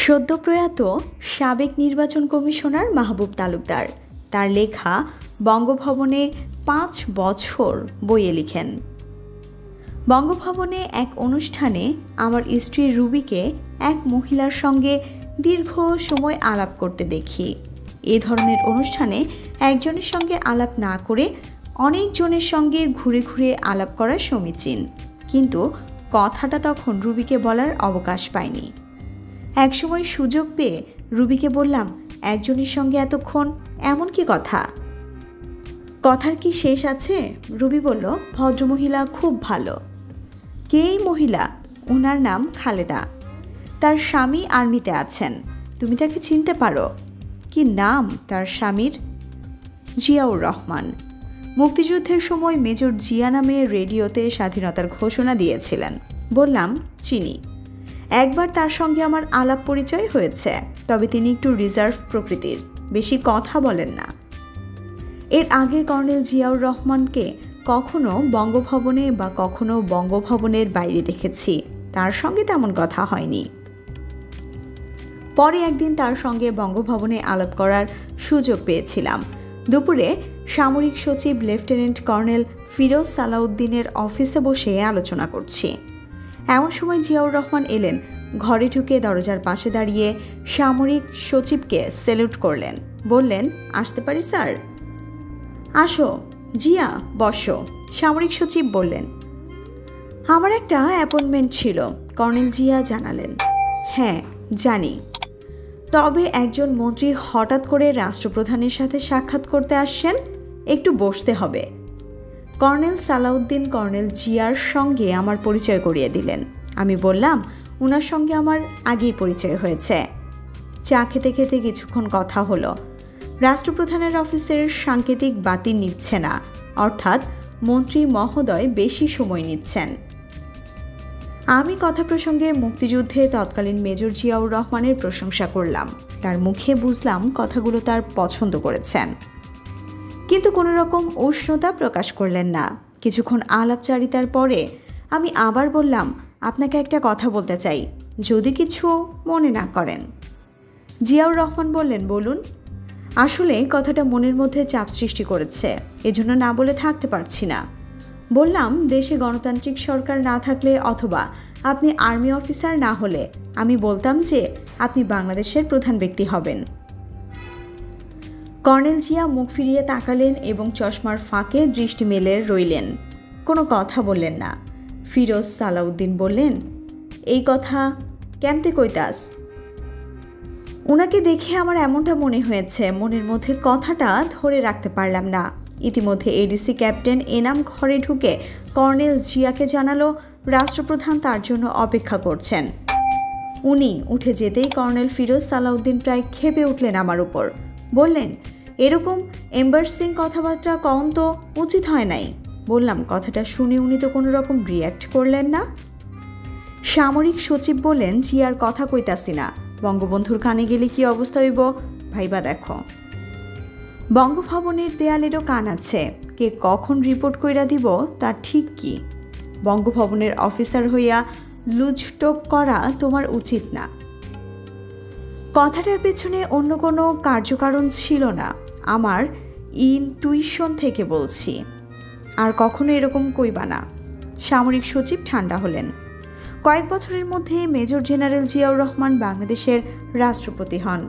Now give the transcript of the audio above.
সদ্যপ্রয়াত সাবেক নির্বাচন কমিশনার মাহবুব তালুকদার। তার লেখা বঙ্গভবনে পাঁচ বছর বইয়ে লিখেন। বঙ্গভবনে এক অনুষ্ঠানে আমার স্ত্রী রুবিকে এক মহিলার সঙ্গে দীর্ঘ সময় আলাপ করতে দেখি। এ ধরনের অনুষ্ঠানে একজনের সঙ্গে আলাপ না করে অনেকজনের সঙ্গে ঘুরে ঘুরে আলাপ করা সমীচীন। কিন্তু কথাটা তখন রুবিকে বলার অবকাশ পায়নি। একসময় সুযোগ পেয়ে রুবিকে বললাম, একজনের সঙ্গে এতক্ষণ এমন কি কথা? কথার কি শেষ আছে? রুবি বলল, ভদ্রমহিলা খুব ভালো। কে মহিলা? ওনার নাম খালেদা। তার স্বামী আর্মিতে আছেন। তুমি তাকে চিনতে পারো। কি নাম তার স্বামীর? জিয়াউর রহমান। মুক্তিযুদ্ধের সময় মেজর জিয়া নামে রেডিওতে স্বাধীনতার ঘোষণা দিয়েছিলেন। বললাম, চিনি। একবার তার সঙ্গে আমার আলাপ পরিচয় হয়েছে, তবে তিনি একটু রিজার্ভ প্রকৃতির, বেশি কথা বলেন না। এর আগে কর্নেল জিয়াউর রহমানকে কখনো বঙ্গভবনে বা কখনো বঙ্গভবনের বাইরে দেখেছি, তার সঙ্গে তেমন কথা হয়নি। পরে একদিন তার সঙ্গে বঙ্গভবনে আলাপ করার সুযোগ পেয়েছিলাম। দুপুরে সামরিক সচিব লেফটেন্যান্ট কর্নেল ফিরোজ সালাউদ্দিনের অফিসে বসে আলোচনা করছি। এমন সময় জিয়াউর রহমান এলেন, ঘরে ঢুকে দরজার পাশে দাঁড়িয়ে সামরিক সচিবকে সেলুট করলেন। বললেন, আসতে পারি, স্যার? আসো, জিয়া, বসো, সামরিক সচিব বললেন। আমার একটা অ্যাপয়েন্টমেন্ট ছিল, কর্নেল জিয়া জানালেন। হ্যাঁ জানি। তবে একজন মন্ত্রী হঠাৎ করে রাষ্ট্রপ্রধানের সাথে সাক্ষাৎ করতে আসছেন, একটু বসতে হবে। কর্নেল সালাউদ্দিন কর্নেল জিয়ার সঙ্গে আমার পরিচয় করিয়ে দিলেন। আমি বললাম ওনার সঙ্গে আমার আগেই পরিচয় হয়েছে। চা খেতে খেতে কিছুক্ষণ কথা হলো। রাষ্ট্রপ্রধানের অফিসের সাংকেতিক বাতি নিচ্ছে না, অর্থাৎ মন্ত্রী মহোদয় বেশি সময় নিচ্ছেন। আমি কথা প্রসঙ্গে মুক্তিযুদ্ধে তৎকালীন মেজর জিয়াউর রহমানের প্রশংসা করলাম। তার মুখে বুঝলাম কথাগুলো তার পছন্দ করেছেন। কিন্তু কোনো রকম উষ্ণতা প্রকাশ করলেন না। কিছুক্ষণ আলাপচারিতার পরে আমি আবার বললাম, আপনাকে একটা কথা বলতে চাই, যদি কিছু মনে না করেন। জিয়াউর রহমান বললেন, বলুন। আসলে কথাটা মনের মধ্যে চাপ সৃষ্টি করেছে, এজন্য না বলে থাকতে পারছি না। বললাম, দেশে গণতান্ত্রিক সরকার না থাকলে অথবা আপনি আর্মি অফিসার না হলে, আমি বলতাম যে আপনি বাংলাদেশের প্রধান ব্যক্তি হবেন। কর্নেল জিয়া মুখ ফিরিয়ে তাকালেন এবং চশমার ফাঁকে দৃষ্টি মেলে রইলেন। কোনো কথা বললেন না। ফিরোজ সালাউদ্দিন বললেন, এই কথা কেমতে কইতাস? ওনাকে দেখে আমার এমনটা মনে হয়েছে, মনের মধ্যে কথাটা ধরে রাখতে পারলাম না। ইতিমধ্যে এডিসি ক্যাপ্টেন এনাম ঘরে ঢুকে কর্নেল জিয়াকে জানালো, রাষ্ট্রপ্রধান তার জন্য অপেক্ষা করছেন। উনি উঠে যেতেই কর্নেল ফিরোজ সালাউদ্দিন প্রায় খেপে উঠলেন আমার উপর। বললেন এরকম এম্বার্সিং কথাবার্তা কন তো উচিত হয় নাই। বললাম, কথাটা শুনে উনি তো কোনো রকম রিয়্যাক্ট করলেন না। সামরিক সচিব বললেন জিয়ার কথা কইতাছি না। বঙ্গবন্ধুর কানে গেলে কি অবস্থা হইব? ভাইবা দেখো। বঙ্গভবনের দেয়ালেরও কান আছে। কে কখন রিপোর্ট কইরা দিব, তা ঠিক কি? বঙ্গভবনের অফিসার হইয়া লুজটোক করা তোমার উচিত না। কথাটার পেছনে অন্য কোনো কার্যকারণ ছিল না। আমার ইনটুইশন থেকে বলছি। আর কখনো এরকম কইবা না। সামরিক সচিব ঠান্ডা হলেন। কয়েক বছরের মধ্যে মেজর জেনারেল জিয়াউর রহমান বাংলাদেশের রাষ্ট্রপতি হন।